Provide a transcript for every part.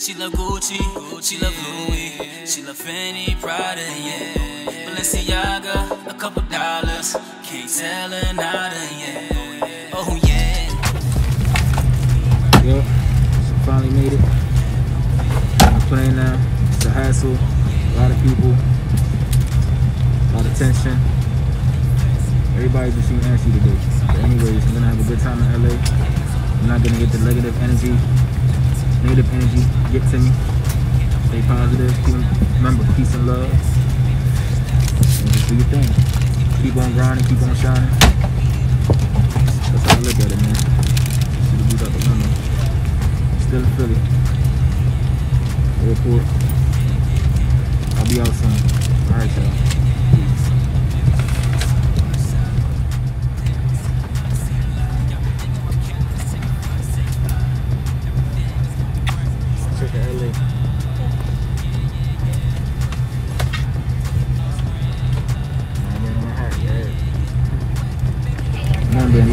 She love Gucci, she love Louis, she love Fendi, Prada, yeah. Balenciaga, a couple dollars, can't tell her nada, yeah. Oh yeah. Yep, finally made it. The plane now. It's a hassle. A lot of people. A lot of tension. Everybody just seems antsy today. But anyways, I'm gonna have a good time in LA. I'm not gonna get the negative energy negative energy get to me. Stay positive. Keep, remember, peace and love. And just do your thing. Keep on grinding, keep on shining. That's how I look at it, man. See the views out the window. Still in Philly. Airport. I'll be out soon. Alright, y'all.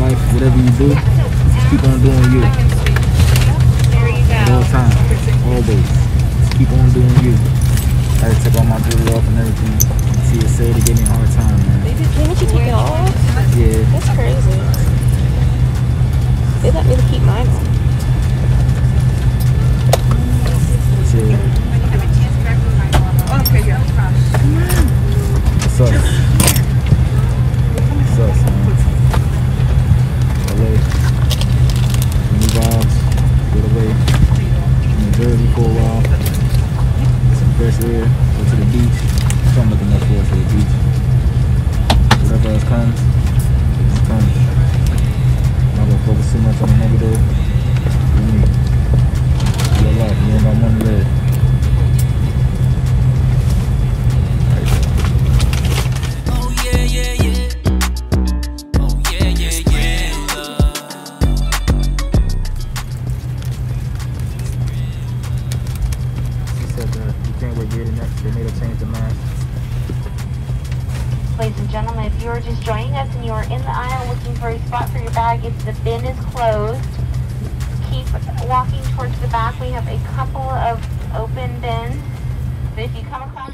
Life, whatever you do, just keep on doing you. At all times. Always. Just keep on doing you. I had to take all my jewelry off and everything. See it said they gave me a hard time, man. Baby, can't you take it off? Yeah. That's crazy. They let me keep mine on. Shit. Oh, What's up? Fresh. Go to the beach. What I'm looking up for, to the beach. Whatever else comes, getting that. They made change mask. Ladies and gentlemen, if you are just joining us and you are in the aisle looking for a spot for your bag, if the bin is closed, keep walking towards the back. We have a couple of open bins. But if you come across